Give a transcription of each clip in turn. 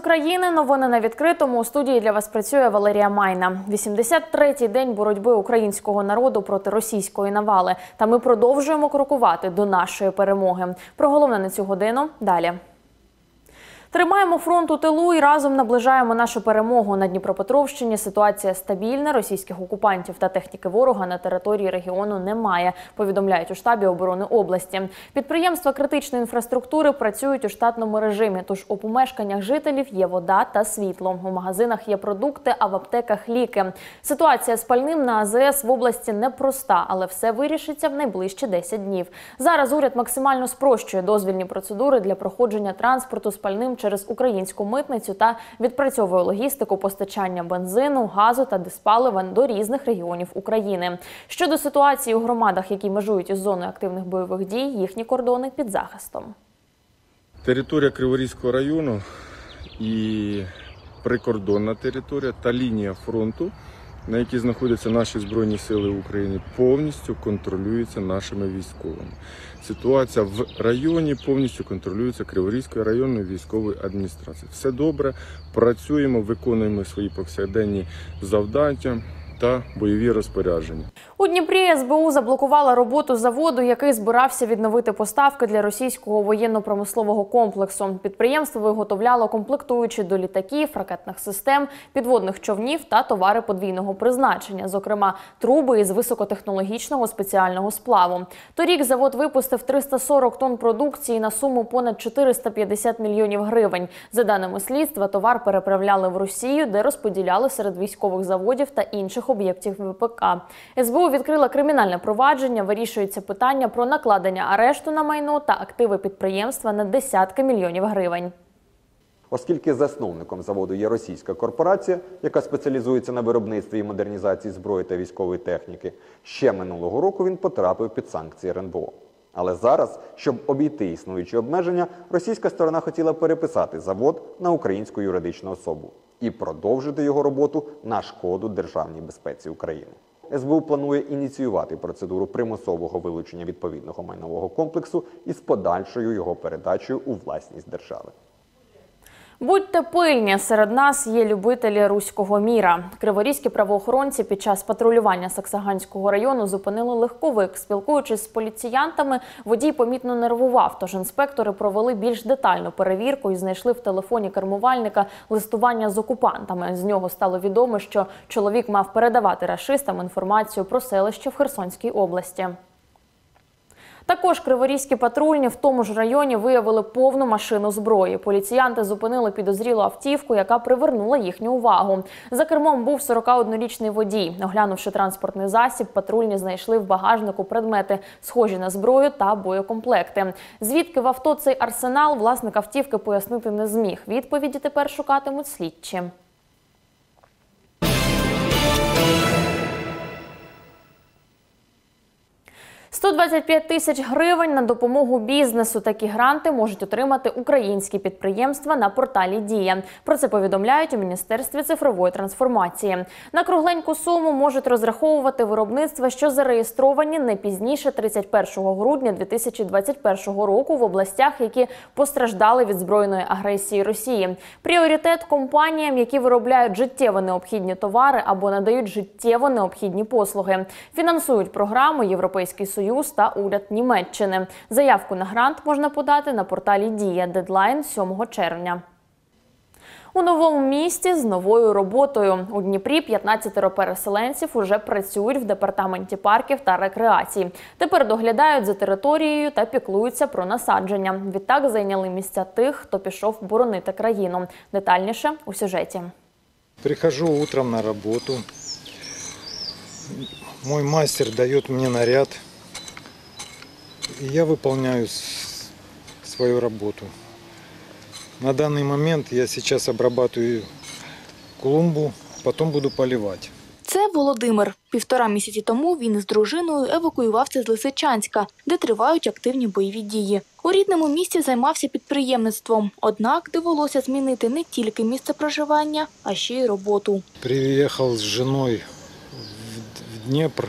країни. Новини на відкритому. У студії для вас працює Валерія Майна. 83-й день боротьби українського народу проти російської навали. Та ми продовжуємо крокувати до нашої перемоги. Про головне на цю годину далі. Тримаємо фронт у тилу і разом наближаємо нашу перемогу на Дніпропетровщині. Ситуація стабільна. Російських окупантів та техніки ворога на території регіону немає. Повідомляють у штабі оборони області. Підприємства критичної інфраструктури працюють у штатному режимі. Тож у помешканнях жителів є вода та світло. У магазинах є продукти, а в аптеках ліки. Ситуація з пальним на АЗС в області непроста, але все вирішиться в найближчі 10 днів. Зараз уряд максимально спрощує дозвільні процедури для проходження транспорту з пальним через українську митницю та відпрацьовує логістику постачання бензину, газу та диспалива до різних регіонів України. Щодо ситуації у громадах, які межують із зоною активних бойових дій, їхні кордони під захистом. Територія Криворізького району і прикордонна територія та лінія фронту, на якій знаходяться наші Збройні Сили України, повністю контролюється нашими військовими. Ситуація в районі повністю контролюється Криворізькою районною військовою адміністрацією. Все добре, працюємо, виконуємо свої повсякденні завдання та бойові розпорядження. У Дніпрі СБУ заблокувала роботу заводу, який збирався відновити поставки для російського воєнно-промислового комплексу. Підприємство виготовляло комплектуючі до літаків, ракетних систем, підводних човнів та товари подвійного призначення, зокрема труби із високотехнологічного спеціального сплаву. Торік завод випустив 340 тонн продукції на суму понад 450 мільйонів гривень. За даними слідства, товар переправляли в Росію, де розподіляли серед військових заводів та інших об'єктів ВПК. СБУ відкрила кримінальне провадження. Вирішується питання про накладення арешту на майно та активи підприємства на десятки мільйонів гривень. Оскільки засновником заводу є російська корпорація, яка спеціалізується на виробництві і модернізації зброї та військової техніки, ще минулого року він потрапив під санкції РНБО. Але зараз, щоб обійти існуючі обмеження, російська сторона хотіла переписати завод на українську юридичну особу і продовжити його роботу на шкоду державній безпеці України. СБУ планує ініціювати процедуру примусового вилучення відповідного майнового комплексу із подальшою його передачею у власність держави. Будьте пильні, серед нас є любителі руського міра. Криворізькі правоохоронці під час патрулювання Саксаганського району зупинили легковик. Спілкуючись з поліціянтами, водій помітно нервував. Тож інспектори провели більш детальну перевірку і знайшли в телефоні кермувальника листування з окупантами. З нього стало відомо, що чоловік мав передавати рашистам інформацію про селище в Херсонській області. Також криворізькі патрульні в тому ж районі виявили повну машину зброї. Поліціянти зупинили підозрілу автівку, яка привернула їхню увагу. За кермом був 41-річний водій. Оглянувши транспортний засіб, патрульні знайшли в багажнику предмети, схожі на зброю та боєкомплекти. Звідки в авто цей арсенал власник автівки пояснити не зміг. Відповіді тепер шукатимуть слідчі. «125 тисяч гривень на допомогу бізнесу. Такі гранти можуть отримати українські підприємства на порталі Дія. Про це повідомляють у міністерстві цифрової трансформації. На кругленьку суму можуть розраховувати виробництва, що зареєстровані не пізніше 31 грудня 2021 року в областях, які постраждали від збройної агресії Росії. Пріоритет компаніям, які виробляють життєво необхідні товари або надають життєво необхідні послуги. Фінансують програму Європейський Союз та уряд Німеччини. Заявку на грант можна подати на порталі Дія. Дедлайн 7 червня. У новому місті з новою роботою у Дніпрі 15 переселенців уже працюють в департаменті парків та рекреації. Тепер доглядають за територією та піклуються про насадження. Відтак зайняли місця тих, хто пішов боронити країну. Детальніше у сюжеті. Прихожу утром на работу. Мой мастер дает мне наряд. И я выполняю с- свою работу. На данный момент я сейчас обрабатываю клумбу, потом буду поливать. Це Володимир. Півтора місяці тому він із дружиною евакуювався з Лисичанська, де тривають активні бойові дії. У рідному місті займався підприємництвом. Однак довелося змінити не тільки місце проживання, а ще й роботу. Приехал с женой в в Днепр.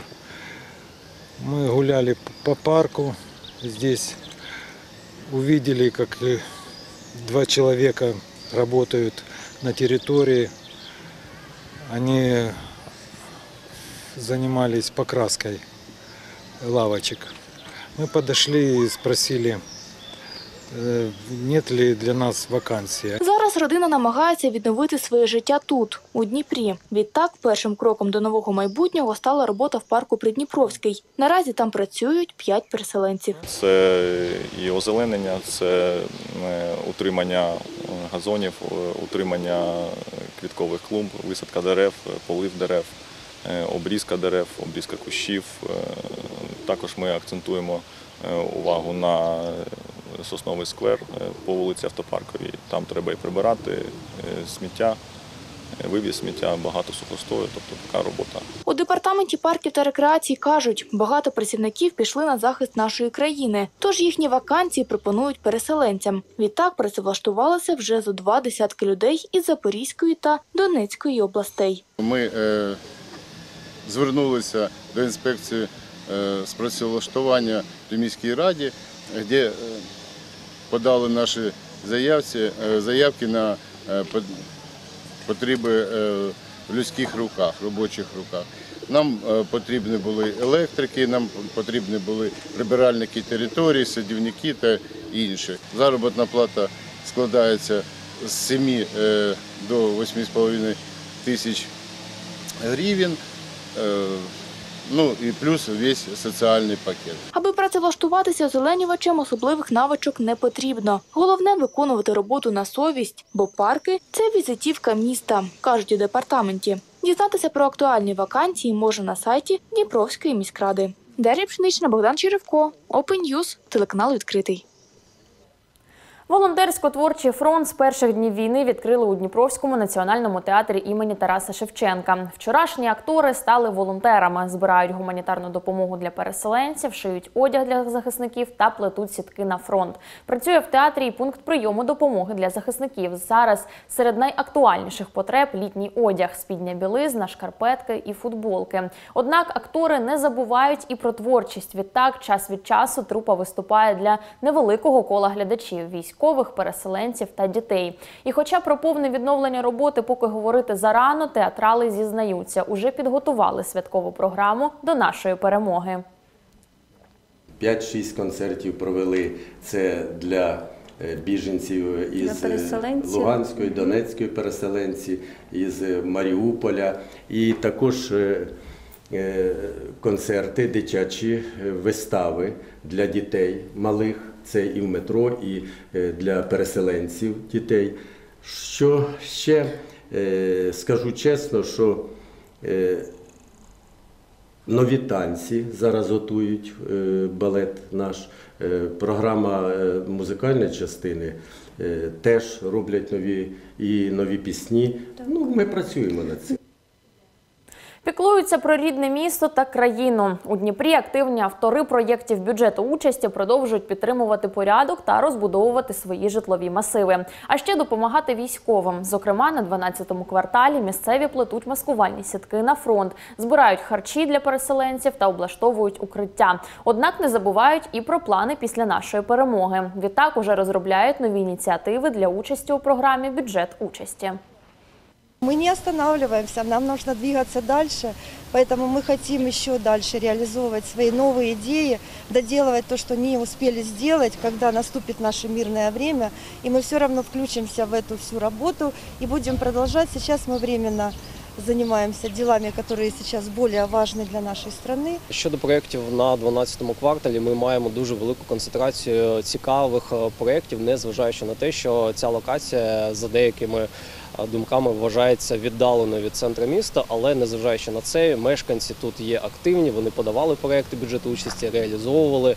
Мы гуляли по парку. Здесь увидели, как два человека работают на территории. Они занимались покраской лавочек. Мы подошли и спросили, э, нет ли для нас вакансии. Зараз родина намагається відновити своє життя тут, у Дніпрі. Відтак, першим кроком до нового майбутнього стала робота в парку Придніпровський. Наразі там працюють п'ять переселенців. Це і озеленення, це утримання е, газонів, е, утримання квіткових клумб, висадка дерев, е, полив дерев, обрізка дерев, обрізка кущів. Також ми акцентуємо увагу на сосновий сквер е, по вулиці Автопарковій. Там треба і прибирати е, сміття, е, вивіз сміття, багато сухостою, тобто така робота У департаменті парків та рекреації кажуть, багато працівників пішли на захист нашої країни, тож їхні вакансії пропонують переселенцям. Відтак працевлаштувалися вже зо два десятки людей із Запорізької та Донецької областей. Ми е, звернулися до інспекції е, з працевлаштування при міській раді, де подали наші заявці, е, заявки на е, потреби е, в людських руках, робочих руках. Нам потрібні були електрики, нам потрібні були прибиральники території, садівники та інші. Заробітна плата складається з 7 е, до 8,5 тисяч гривень. Ну і плюс весь соціальний пакет. Працевлаштуватися озеленювачем, особливих навичок не потрібно. Головне виконувати роботу на совість, бо парки це візитівка міста, кажуть у департаменті. Дізнатися про актуальні вакансії можна на сайті Дніпровської міськради. Дар'я Пшенична, Богдан Черевко, Open News, телеканал відкритий. Волонтерсько-творчий фронт з перших днів війни відкрили у Дніпровському національному театрі імені Тараса Шевченка. Вчорашні актори стали волонтерами, збирають гуманітарну допомогу для переселенців, шиють одяг для захисників та плетуть сітки на фронт. Працює в театрі і пункт прийому допомоги для захисників. Зараз серед найактуальніших потреб літній одяг, спідня білизна, шкарпетки і футболки. Однак актори не забувають і про творчість. Відтак, час від часу трупа виступає для невеликого кола глядачів, військових, переселенців та дітей. І хоча про повне відновлення роботи поки говорити зарано, театрали зізнаються, уже підготували святкову програму до нашої перемоги. 5-6 концертів провели це для е, біженців із Луганської, Донецької переселенці, із е, Маріуполя. І також е, е, концерти, дитячі е, вистави для дітей малих. Це і в метро, і е, для переселенців дітей. Що ще е, скажу чесно, що е, Нові танці зараз готують балет наш. Програма музикальної частини теж роблять нові і нові пісні. Ну, ми працюємо над цим. Піклуються про рідне місто та країну. У Дніпрі активні автори проєктів бюджету участі продовжують підтримувати порядок та розбудовувати свої житлові масиви. А ще допомагати військовим. Зокрема, на 12-му кварталі місцеві плетуть маскувальні сітки на фронт, збирають харчі для переселенців та облаштовують укриття. Однак не забувають і про плани після нашої перемоги. Відтак уже розробляють нові ініціативи для участі у програмі Бюджет участі. Мы не останавливаемся, нам нужно двигаться дальше, поэтому мы хотим еще дальше реализовывать свои новые идеи, доделывать то, что не успели сделать, когда наступит наше мирное время, и мы все равно включимся в эту всю работу и будем продолжать. Сейчас мы временно занимаемся делами, которые сейчас более важны для нашей страны. Щодо проєктів на 12-му кварталі, ми маємо дуже велику концентрацію цікавих е, проєктів, незважаючи на те, що ця локація за деякими е, думками вважається віддалено від центру міста, але незважаючи на це, мешканці тут є активні. Вони подавали проекти бюджету участі, реалізовували.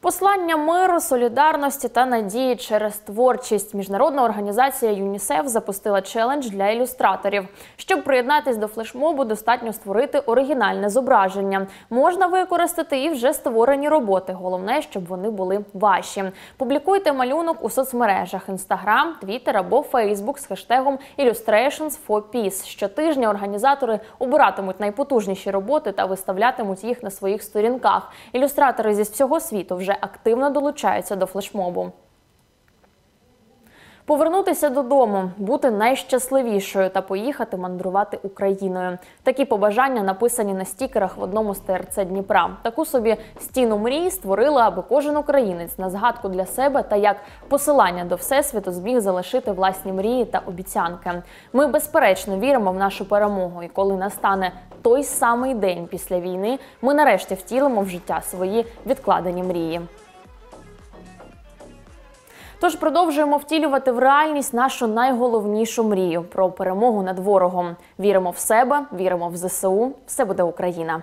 Послання миру, солідарності та надії через творчість. Міжнародна організація ЮНІСЕФ запустила челендж для ілюстраторів. Щоб приєднатись до флешмобу, достатньо створити оригінальне зображення. Можна використати і вже створені роботи. Головне, щоб вони були ваші. Публікуйте малюнок у соцмережах Instagram, Twitter або Facebook з хештегом Illustrations for Peace. Щотижня організатори обиратимуть найпотужніші роботи та виставлятимуть їх на своїх сторінках. Ілюстратори зі всього світу вже активно долучаються до флешмобу. Повернутися додому, бути найщасливішою та поїхати мандрувати Україною. Такі побажання написані на стікерах в одному з ТРЦ Дніпра. Таку собі стіну мрій створили, аби кожен українець на згадку для себе та як посилання до всесвіту зміг залишити власні мрії та обіцянки. Ми безперечно віримо в нашу перемогу, і коли настане той самий день після війни, ми нарешті втілимо в життя свої відкладені мрії. Тож продовжуємо втілювати в реальність нашу найголовнішу мрію про перемогу над ворогом. Віримо в себе, віримо в ЗСУ. Все буде Україна.